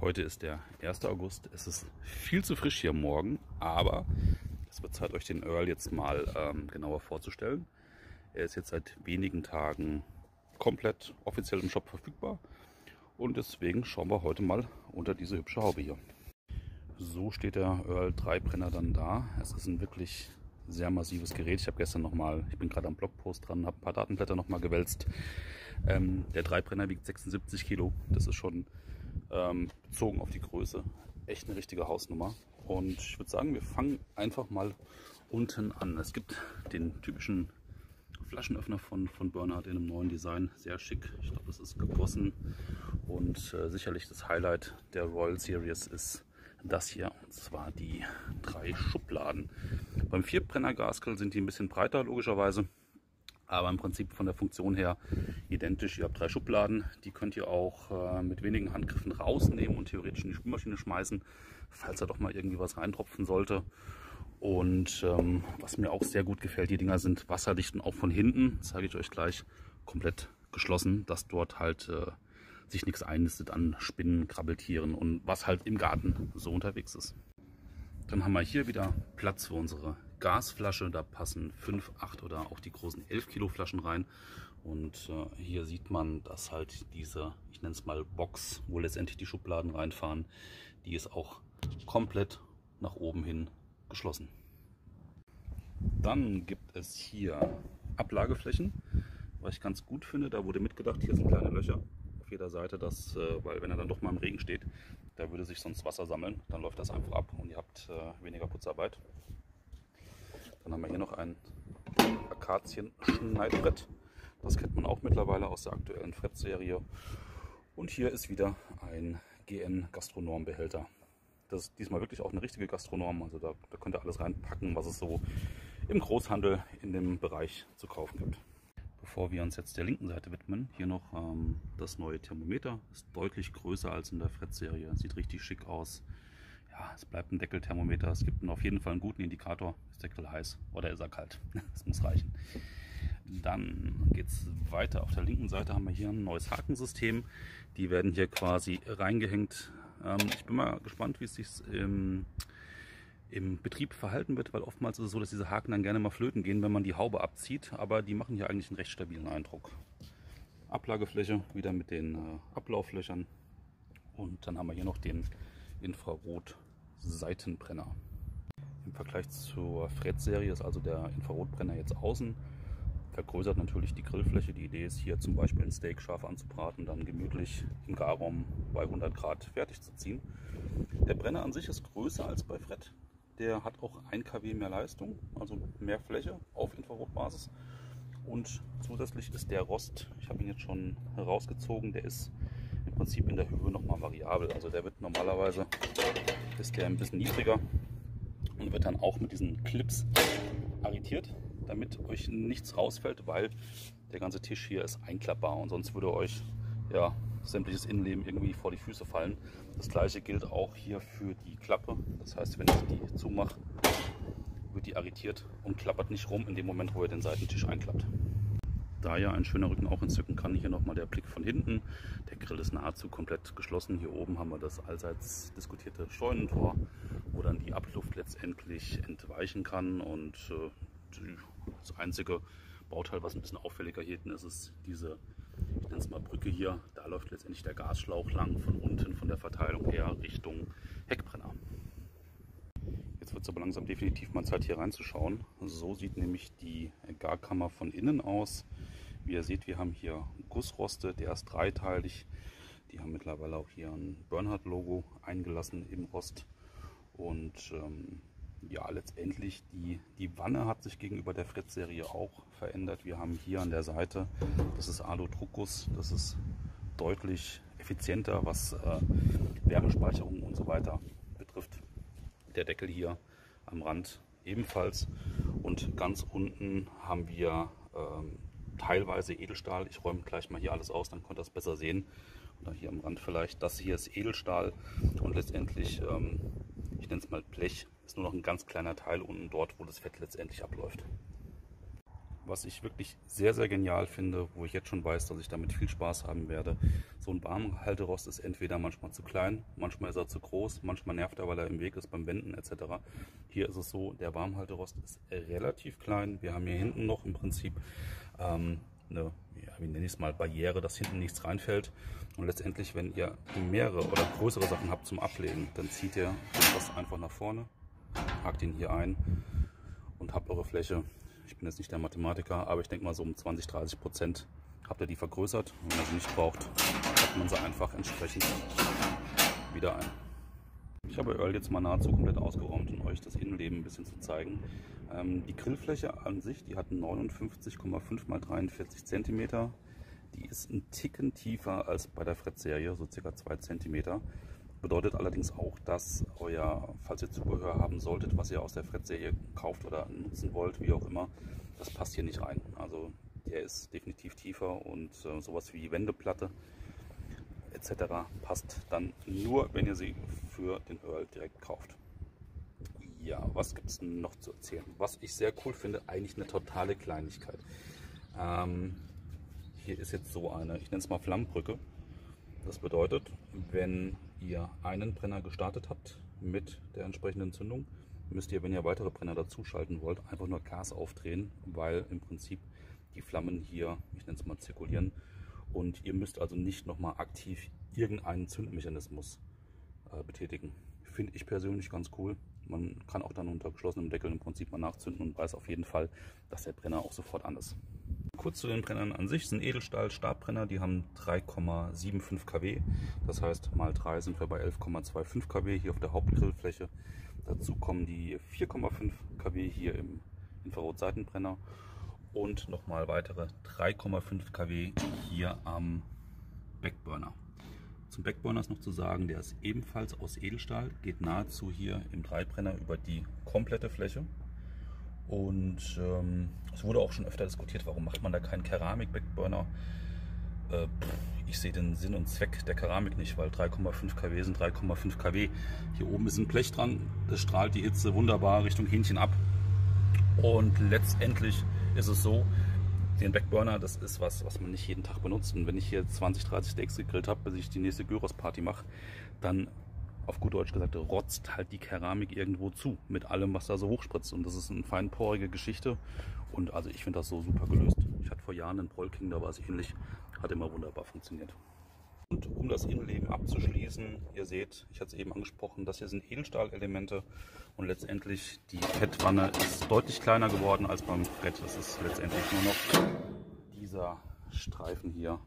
Heute ist der 1. August. Es ist viel zu frisch hier morgen, aber es wird Zeit, euch den Earl jetzt mal ähm, genauer vorzustellen. Er ist jetzt seit wenigen Tagen komplett offiziell im Shop verfügbar und deswegen schauen wir heute mal unter diese hübsche Haube hier. So steht der Earl 3 Brenner dann da. Es ist ein wirklich sehr massives Gerät. Ich habe gestern noch mal, ich bin gerade am Blogpost dran, habe ein paar Datenblätter noch mal gewälzt. Ähm, der 3 Brenner wiegt 76 Kilo. Das ist schon ähm, bezogen auf die Größe echt eine richtige Hausnummer. Und ich würde sagen, wir fangen einfach mal unten an. Es gibt den typischen Flaschenöffner von, von Bernhard in einem neuen Design. Sehr schick. Ich glaube, das ist gegossen. Und äh, sicherlich das Highlight der Royal Series ist das hier. Und zwar die drei Schubladen. Beim Vierbrenner Gaskel sind die ein bisschen breiter, logischerweise aber im Prinzip von der Funktion her identisch. Ihr habt drei Schubladen, die könnt ihr auch äh, mit wenigen Handgriffen rausnehmen und theoretisch in die Spülmaschine schmeißen, falls da doch mal irgendwie was reintropfen sollte. Und ähm, was mir auch sehr gut gefällt, die Dinger sind wasserdicht und auch von hinten, zeige ich euch gleich, komplett geschlossen, dass dort halt äh, sich nichts einnistet an Spinnen, Krabbeltieren und was halt im Garten so unterwegs ist. Dann haben wir hier wieder Platz für unsere Gasflasche. Da passen 5, 8 oder auch die großen 11 Kilo Flaschen rein. Und äh, hier sieht man, dass halt diese, ich nenne es mal Box, wo letztendlich die Schubladen reinfahren, die ist auch komplett nach oben hin geschlossen. Dann gibt es hier Ablageflächen, was ich ganz gut finde. Da wurde mitgedacht, hier sind kleine Löcher auf jeder Seite, dass, äh, weil wenn er dann doch mal im Regen steht, da würde sich sonst Wasser sammeln. Dann läuft das einfach ab und ihr habt äh, weniger Putzarbeit. Dann haben wir hier noch ein Akazien-Schneidbrett. Das kennt man auch mittlerweile aus der aktuellen Fred-Serie. Und hier ist wieder ein GN-Gastronorm-Behälter. Das ist diesmal wirklich auch eine richtige Gastronorm. Also da, da könnt ihr alles reinpacken, was es so im Großhandel in dem Bereich zu kaufen gibt. Bevor wir uns jetzt der linken Seite widmen, hier noch ähm, das neue Thermometer. Ist deutlich größer als in der Fred-Serie. Sieht richtig schick aus. Es bleibt ein Deckelthermometer. Es gibt auf jeden Fall einen guten Indikator. Ist Grill heiß oder ist er kalt? Das muss reichen. Dann geht es weiter. Auf der linken Seite haben wir hier ein neues Hakensystem. Die werden hier quasi reingehängt. Ähm, ich bin mal gespannt, wie es sich im im Betrieb verhalten wird, weil oftmals ist es so, dass diese Haken dann gerne mal flöten gehen, wenn man die Haube abzieht, aber die machen hier eigentlich einen recht stabilen Eindruck. Ablagefläche wieder mit den äh, Ablauflöchern und dann haben wir hier noch den Infrarot-Seitenbrenner. Im Vergleich zur Fred-Serie ist also der Infrarotbrenner jetzt außen, vergrößert natürlich die Grillfläche. Die Idee ist hier zum Beispiel ein Steak scharf anzubraten, dann gemütlich im Garraum bei 100 Grad fertig zu ziehen. Der Brenner an sich ist größer als bei Fred, der hat auch 1 kW mehr Leistung, also mehr Fläche auf Infrarotbasis. Und zusätzlich ist der Rost, ich habe ihn jetzt schon herausgezogen, der ist Prinzip in der Höhe nochmal variabel. Also der wird normalerweise, ist der ein bisschen niedriger und wird dann auch mit diesen Clips arretiert, damit euch nichts rausfällt, weil der ganze Tisch hier ist einklappbar und sonst würde euch ja, sämtliches Innenleben irgendwie vor die Füße fallen. Das gleiche gilt auch hier für die Klappe. Das heißt, wenn ich die zumache, wird die arretiert und klappert nicht rum in dem Moment, wo ihr den Seitentisch einklappt. Da ja ein schöner Rücken auch entzücken kann, hier nochmal der Blick von hinten. Der Grill ist nahezu komplett geschlossen. Hier oben haben wir das allseits diskutierte Scheunentor, wo dann die Abluft letztendlich entweichen kann. Und äh, das einzige Bauteil, was ein bisschen auffälliger hier hinten ist, ist diese ich nenne es mal Brücke hier, da läuft letztendlich der Gasschlauch lang von unten von der Verteilung her Richtung Heckbrenner. Jetzt wird es aber langsam definitiv mal Zeit hier reinzuschauen. So sieht nämlich die Garkammer von innen aus. Wie ihr seht, wir haben hier Gussroste, der ist dreiteilig. Die haben mittlerweile auch hier ein Bernhard-Logo eingelassen im Rost. Und ähm, ja, letztendlich die, die Wanne hat sich gegenüber der Fritz-Serie auch verändert. Wir haben hier an der Seite, das ist Alu-Druckguss, das ist deutlich effizienter, was äh, Wärmespeicherung und so weiter. Der Deckel hier am Rand ebenfalls und ganz unten haben wir ähm, teilweise Edelstahl. Ich räume gleich mal hier alles aus, dann könnt ihr das besser sehen. Oder hier am Rand vielleicht. Das hier ist Edelstahl und letztendlich, ähm, ich nenne es mal Blech, ist nur noch ein ganz kleiner Teil unten dort, wo das Fett letztendlich abläuft. Was ich wirklich sehr, sehr genial finde, wo ich jetzt schon weiß, dass ich damit viel Spaß haben werde. So ein Warmhalterost ist entweder manchmal zu klein, manchmal ist er zu groß, manchmal nervt er, weil er im Weg ist beim Wenden etc. Hier ist es so, der Warmhalterost ist relativ klein. Wir haben hier hinten noch im Prinzip ähm, eine, ja, wie nenne ich es mal, Barriere, dass hinten nichts reinfällt. Und letztendlich, wenn ihr mehrere oder größere Sachen habt zum Ablegen, dann zieht ihr das einfach nach vorne, hakt ihn hier ein und habt eure Fläche. Ich bin jetzt nicht der Mathematiker, aber ich denke mal so um 20, 30 Prozent habt ihr die vergrößert. Wenn ihr sie nicht braucht, packt man sie einfach entsprechend wieder ein. Ich habe Earl jetzt mal nahezu komplett ausgeräumt, um euch das Innenleben ein bisschen zu zeigen. Ähm, die Grillfläche an sich, die hat 59,5 x 43 cm. Die ist ein Ticken tiefer als bei der Fred-Serie, so circa 2 cm. Bedeutet allerdings auch, dass euer, falls ihr Zubehör haben solltet, was ihr aus der Fred-Serie kauft oder nutzen wollt, wie auch immer, das passt hier nicht rein. Also der ist definitiv tiefer und äh, sowas wie Wendeplatte etc. passt dann nur, wenn ihr sie für den Earl direkt kauft. Ja, was gibt es noch zu erzählen? Was ich sehr cool finde, eigentlich eine totale Kleinigkeit. Ähm, hier ist jetzt so eine, ich nenne es mal Flammenbrücke. Das bedeutet, wenn ihr einen Brenner gestartet habt mit der entsprechenden Zündung, müsst ihr, wenn ihr weitere Brenner dazuschalten wollt, einfach nur Gas aufdrehen, weil im Prinzip die Flammen hier, ich nenne es mal zirkulieren. Und ihr müsst also nicht nochmal aktiv irgendeinen Zündmechanismus äh, betätigen. Finde ich persönlich ganz cool. Man kann auch dann unter geschlossenem Deckel im Prinzip mal nachzünden und weiß auf jeden Fall, dass der Brenner auch sofort an ist. Kurz zu den Brennern an sich. Sind Edelstahl-Stabbrenner, die haben 3,75 kW. Das heißt, mal 3 sind wir bei 11,25 kW hier auf der Hauptgrillfläche. Dazu kommen die 4,5 kW hier im Infrarotseitenbrenner und nochmal weitere 3,5 kW hier am Backburner. Zum Backburner ist noch zu sagen, der ist ebenfalls aus Edelstahl, geht nahezu hier im Dreibrenner über die komplette Fläche. Und ähm, es wurde auch schon öfter diskutiert, warum macht man da keinen Keramik-Backburner? Äh, ich sehe den Sinn und Zweck der Keramik nicht, weil 3,5 kW sind 3,5 kW. Hier oben ist ein Blech dran, das strahlt die Hitze wunderbar Richtung Hähnchen ab. Und letztendlich ist es so, den Backburner, das ist was, was man nicht jeden Tag benutzt. Und wenn ich hier 20, 30 Steaks gegrillt habe, bis ich die nächste Gyros-Party mache, dann auf gut Deutsch gesagt, rotzt halt die Keramik irgendwo zu mit allem, was da so hochspritzt. Und das ist eine feinporige Geschichte. Und also ich finde das so super gelöst. Ich hatte vor Jahren einen Polking, da war es ähnlich. Hat immer wunderbar funktioniert. Und um das Innenleben abzuschließen, ihr seht, ich hatte es eben angesprochen, das hier sind Edelstahlelemente und letztendlich die Fettwanne ist deutlich kleiner geworden als beim Fred. Das ist letztendlich nur noch dieser Streifen hier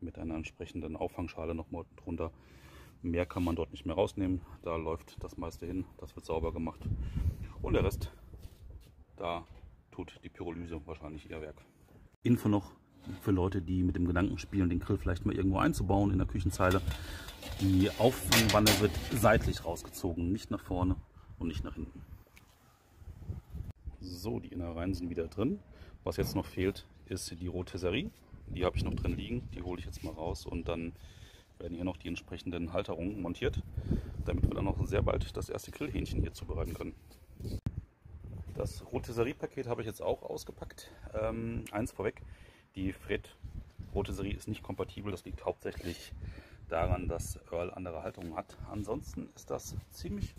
mit einer entsprechenden Auffangschale noch mal drunter. Mehr kann man dort nicht mehr rausnehmen. Da läuft das meiste hin, das wird sauber gemacht. Und der Rest, da tut die Pyrolyse wahrscheinlich ihr Werk. Info noch für Leute, die mit dem Gedanken spielen, den Grill vielleicht mal irgendwo einzubauen in der Küchenzeile. Die Auffangwanne wird seitlich rausgezogen, nicht nach vorne und nicht nach hinten. So, die Innereien sind wieder drin. Was jetzt noch fehlt, ist die Rotisserie. Die habe ich noch drin liegen. Die hole ich jetzt mal raus und dann werden hier noch die entsprechenden Halterungen montiert, damit wir dann noch sehr bald das erste Grillhähnchen hier zubereiten können. Das Rotisserie-Paket habe ich jetzt auch ausgepackt. Ähm, eins vorweg, die Fred Rotisserie ist nicht kompatibel. Das liegt hauptsächlich daran, dass Earl andere Haltungen hat. Ansonsten ist das ziemlich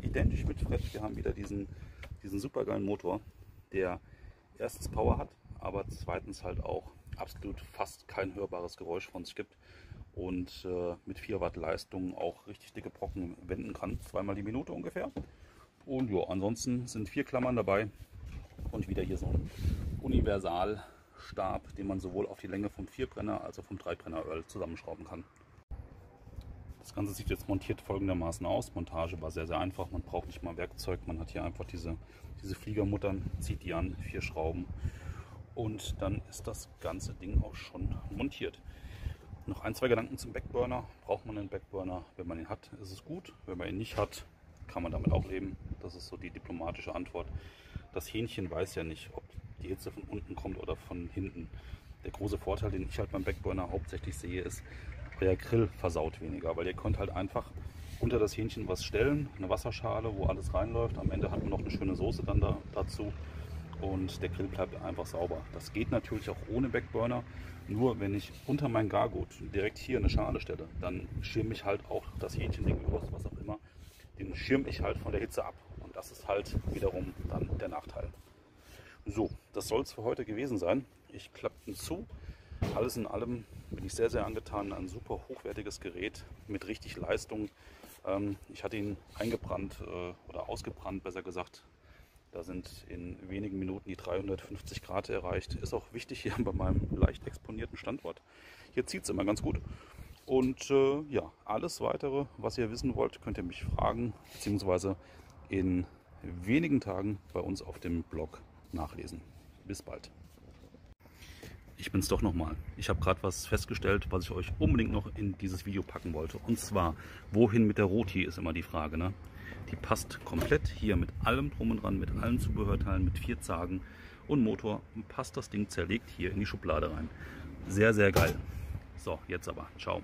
identisch mit Fred. Wir haben wieder diesen, diesen supergeilen Motor, der erstens Power hat, aber zweitens halt auch absolut fast kein hörbares Geräusch von sich gibt und äh, mit 4 Watt Leistung auch richtig dicke Brocken wenden kann, zweimal die Minute ungefähr. Und ja, ansonsten sind vier Klammern dabei und wieder hier so ein Universal Stab, den man sowohl auf die Länge vom Vierbrenner als auch vom Dreibrenner Öl zusammenschrauben kann. Das Ganze sieht jetzt montiert folgendermaßen aus. Montage war sehr, sehr einfach. Man braucht nicht mal Werkzeug. Man hat hier einfach diese, diese Fliegermuttern, zieht die an, vier Schrauben und dann ist das ganze Ding auch schon montiert. Noch ein, zwei Gedanken zum Backburner. Braucht man einen Backburner? Wenn man ihn hat, ist es gut. Wenn man ihn nicht hat, kann man damit auch leben. Das ist so die diplomatische Antwort. Das Hähnchen weiß ja nicht, ob die Hitze von unten kommt oder von hinten. Der große Vorteil, den ich halt beim Backburner hauptsächlich sehe, ist, euer Grill versaut weniger, weil ihr könnt halt einfach unter das Hähnchen was stellen, eine Wasserschale, wo alles reinläuft. Am Ende hat man noch eine schöne Soße dann da, dazu und der Grill bleibt einfach sauber. Das geht natürlich auch ohne Backburner. Nur wenn ich unter mein Gargut direkt hier eine Schale stelle, dann schirme ich halt auch das Hähnchending, Wurst, was auch immer, den schirme ich halt von der Hitze ab. Und das ist halt wiederum dann der Nachteil. So, das soll es für heute gewesen sein. Ich klappe ihn zu. Alles in allem bin ich sehr, sehr angetan. Ein super hochwertiges Gerät mit richtig Leistung. Ähm, ich hatte ihn eingebrannt äh, oder ausgebrannt, besser gesagt. Da sind in wenigen Minuten die 350 Grad erreicht. Ist auch wichtig hier bei meinem leicht exponierten Standort. Hier zieht es immer ganz gut. Und äh, ja, alles weitere, was ihr wissen wollt, könnt ihr mich fragen, beziehungsweise in wenigen Tagen bei uns auf dem Blog nachlesen. Bis bald. Ich bin's doch nochmal. Ich habe gerade was festgestellt, was ich euch unbedingt noch in dieses Video packen wollte. Und zwar, wohin mit der Roti ist immer die Frage. Ne? Die passt komplett hier mit allem drum und dran, mit allen Zubehörteilen, mit vier Zagen und Motor. Passt das Ding zerlegt hier in die Schublade rein. Sehr, sehr geil. So, jetzt aber. Ciao.